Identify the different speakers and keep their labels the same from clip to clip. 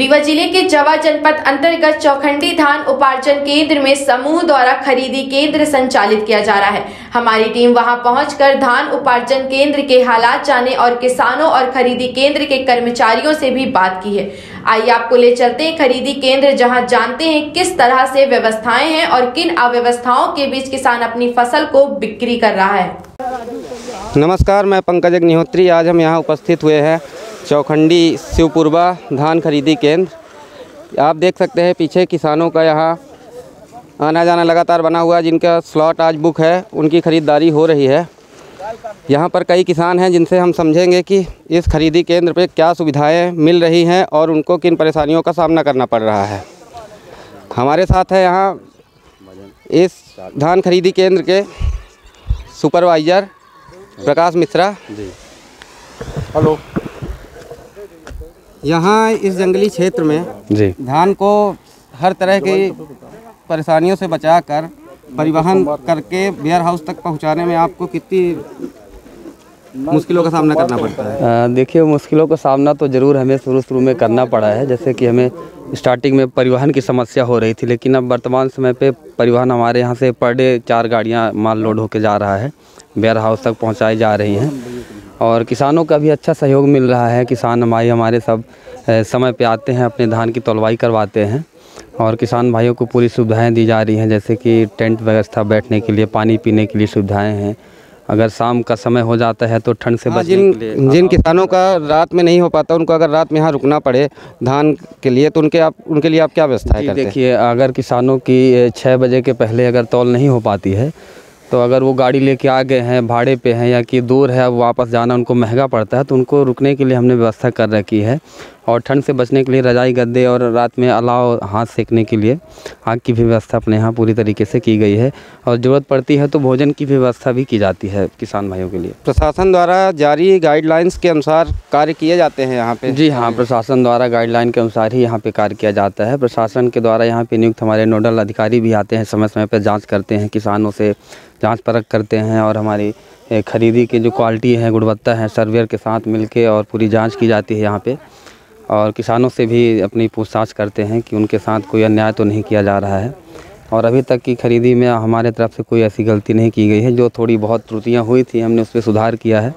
Speaker 1: रीवा ज़िले के जवा जनपद अंतर्गत चौखंडी धान उपार्जन केंद्र में समूह द्वारा खरीदी केंद्र संचालित किया जा रहा है। हमारी टीम वहाँ पहुंचकर धान उपार्जन केंद्र के हालात जाने और किसानों और खरीदी केंद्र के कर्मचारियों से भी बात की है। आइए आपको ले चलते हैं खरीदी केंद्र, जहाँ जानते हैं किस तरह से व्यवस्थाएँ हैं और किन अव्यवस्थाओं के बीच किसान अपनी फ़सल को बिक्री कर रहा है।
Speaker 2: नमस्कार, मैं पंकज अग्निहोत्री आज हम यहाँ उपस्थित हुए हैं। चौखंडी शिवपुरबा धान खरीदी केंद्र। आप देख सकते हैं पीछे किसानों का यहाँ आना जाना लगातार बना हुआ है, जिनका स्लॉट आज बुक है, उनकी ख़रीदारी हो रही है। यहाँ पर कई किसान हैं जिनसे हम समझेंगे कि इस खरीदी केंद्र पे क्या सुविधाएँ मिल रही हैं और उनको किन परेशानियों का सामना करना पड़ रहा है। हमारे साथ है यहाँ इस धान खरीदी केंद्र के सुपरवाइज़र प्रकाश मिश्रा। जी।
Speaker 3: हेलो।
Speaker 2: यहाँ इस जंगली क्षेत्र में
Speaker 3: जी।
Speaker 2: धान को हर तरह की परेशानियों से बचाकर परिवहन करके वेयर हाउस तक पहुँचाने में आपको कितनी मुश्किलों का सामना करना पड़ता है?
Speaker 3: देखिए मुश्किलों का सामना तो ज़रूर हमें शुरू शुरू में करना पड़ा है। जैसे कि हमें स्टार्टिंग में परिवहन की समस्या हो रही थी लेकिन अब वर्तमान समय पे परिवहन हमारे यहाँ से पर डे चार गाड़ियाँ माल लोड होके जा रहा है वेयर हाउस तक पहुँचाई जा रही हैं। और किसानों का भी अच्छा सहयोग मिल रहा है। किसान हमारे हमारे सब समय पे आते हैं अपने धान की तोलवाई करवाते हैं। और किसान भाइयों को पूरी सुविधाएँ दी जा रही हैं जैसे कि टेंट व्यवस्था बैठने के लिए पानी पीने के लिए सुविधाएँ हैं। अगर शाम का समय हो जाता है तो ठंड से
Speaker 2: हाँ,
Speaker 3: बचने
Speaker 2: जिन
Speaker 3: के लिए
Speaker 2: जिन किसानों का रात में नहीं हो पाता उनको अगर रात में यहाँ रुकना पड़े धान के लिए तो उनके आप उनके लिए आप क्या व्यवस्था है?
Speaker 3: देखिए अगर किसानों की छः बजे के पहले अगर तौल नहीं हो पाती है तो अगर वो गाड़ी लेके आ गए हैं भाड़े पे हैं या कि दूर है अब वापस जाना उनको महँगा पड़ता है तो उनको रुकने के लिए हमने व्यवस्था कर रखी है। और ठंड से बचने के लिए रजाई गद्दे और रात में अलाव हाथ सेकने के लिए आग की भी व्यवस्था अपने यहाँ पूरी तरीके से की गई है। और ज़रूरत पड़ती है तो भोजन की भी व्यवस्था भी की जाती है किसान भाइयों के लिए।
Speaker 2: प्रशासन द्वारा जारी गाइडलाइंस के अनुसार कार्य किए जाते हैं यहाँ पे?
Speaker 3: जी हाँ प्रशासन द्वारा गाइडलाइन के अनुसार ही यहाँ पे कार्य किया जाता है। प्रशासन के द्वारा यहाँ पे नियुक्त हमारे नोडल अधिकारी भी आते हैं समय समय पर जाँच करते हैं किसानों से। जाँच परख करते हैं और हमारी खरीदी की जो क्वालिटी है गुणवत्ता है सर्वेयर के साथ मिलके और पूरी जाँच की जाती है यहाँ पे। और किसानों से भी अपनी पूछताछ करते हैं कि उनके साथ कोई अन्याय तो नहीं किया जा रहा है। और अभी तक की खरीदी में हमारे तरफ़ से कोई ऐसी गलती नहीं की गई है जो थोड़ी बहुत त्रुटियाँ हुई थी हमने उस पर सुधार किया है।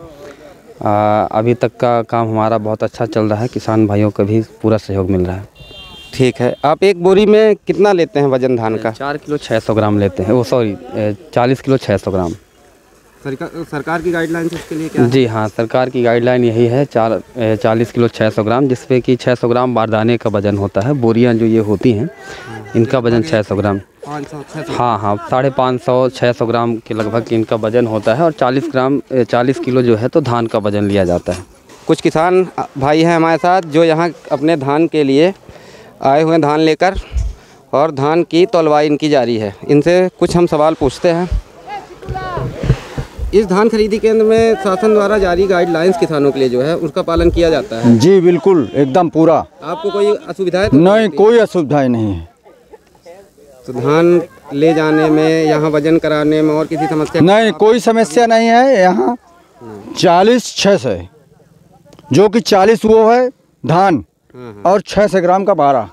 Speaker 3: आ, अभी तक का काम हमारा बहुत अच्छा चल रहा है किसान भाइयों का भी पूरा सहयोग मिल रहा है।
Speaker 2: ठीक है। आप एक बोरी में कितना लेते हैं वज़न धान का?
Speaker 3: चार किलो छः सौ ग्राम लेते हैं। वो सॉरी चालीस किलो छः सौ ग्राम।
Speaker 2: सरकार सरकार की गाइडलाइंस इसके लिए क्या है?
Speaker 3: जी हाँ सरकार की गाइडलाइन यही है चार चालीस किलो छः सौ ग्राम जिसमें कि छः सौ ग्राम बारदाने का वज़न होता है। बोरियाँ जो ये होती हैं इनका वज़न छः सौ ग्राम।
Speaker 2: पाँच सौ
Speaker 3: हाँ हाँ साढ़े पाँच सौ छः सौ ग्राम के लगभग इनका वज़न होता है और चालीस ग्राम चालीस किलो जो है तो धान का वज़न लिया जाता है।
Speaker 2: कुछ किसान भाई हैं हमारे साथ जो यहाँ अपने धान के लिए आए हुए हैं धान लेकर और धान की तोलवाई इनकी जारी है। इनसे कुछ हम सवाल पूछते हैं। इस धान खरीदी केंद्र में शासन द्वारा जारी गाइडलाइंस किसानों के लिए जो है उसका पालन किया जाता है।
Speaker 4: जी बिल्कुल एकदम पूरा।
Speaker 2: आपको कोई असुविधाएँ तो
Speaker 4: नहीं कोई असुविधाएँ नहीं है।
Speaker 2: तो धान ले जाने में यहाँ वज़न कराने में और किसी समस्या
Speaker 4: नहीं कोई समस्या नहीं है यहाँ चालीस छः सौ जो कि चालीस वो है धान। और छः सौ ग्राम का बारह।